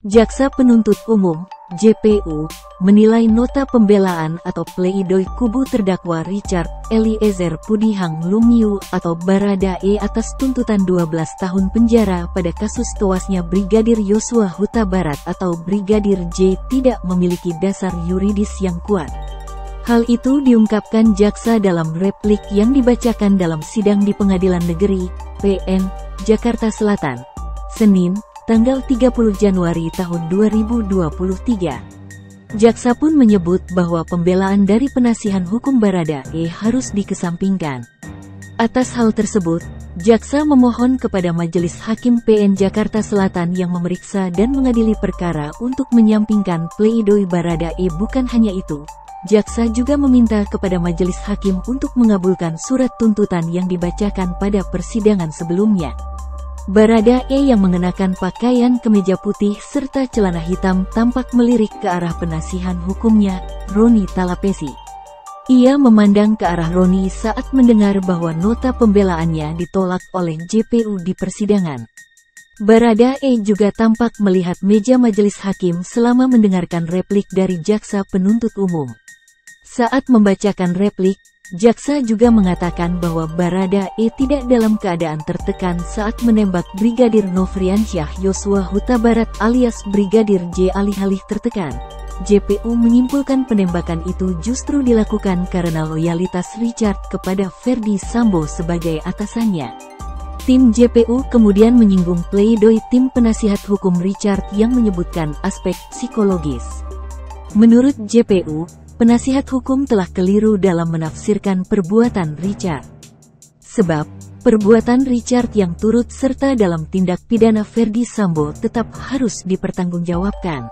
Jaksa Penuntut Umum, JPU, menilai nota pembelaan atau pleidoy kubu terdakwa Richard Eliezer Pudihang Lumiu atau Barada E atas tuntutan 12 tahun penjara pada kasus tewasnya Brigadir Yosua Huta Barat atau Brigadir J tidak memiliki dasar yuridis yang kuat. Hal itu diungkapkan jaksa dalam replik yang dibacakan dalam sidang di Pengadilan Negeri, PN, Jakarta Selatan, Senin, tanggal 30 Januari tahun 2023. Jaksa pun menyebut bahwa pembelaan dari penasihan hukum Barada E harus dikesampingkan. Atas hal tersebut, Jaksa memohon kepada Majelis Hakim PN Jakarta Selatan yang memeriksa dan mengadili perkara untuk menyampingkan pleidoy Barada E bukan hanya itu, Jaksa juga meminta kepada Majelis Hakim untuk mengabulkan surat tuntutan yang dibacakan pada persidangan sebelumnya. Barada E yang mengenakan pakaian kemeja putih serta celana hitam tampak melirik ke arah penasihan hukumnya, Roni Talapesi. Ia memandang ke arah Roni saat mendengar bahwa nota pembelaannya ditolak oleh JPU di persidangan. Barada E juga tampak melihat meja majelis hakim selama mendengarkan replik dari jaksa penuntut umum. Saat membacakan replik, Jaksa juga mengatakan bahwa Barada E tidak dalam keadaan tertekan saat menembak Brigadir Nofriansyah Yosua Huta Barat alias Brigadir J alih-alih tertekan. JPU menyimpulkan penembakan itu justru dilakukan karena loyalitas Richard kepada Ferdi Sambo sebagai atasannya. Tim JPU kemudian menyinggung pleidoy tim penasihat hukum Richard yang menyebutkan aspek psikologis. Menurut JPU, penasihat hukum telah keliru dalam menafsirkan perbuatan Richard. Sebab, perbuatan Richard yang turut serta dalam tindak pidana Ferdi Sambo tetap harus dipertanggungjawabkan.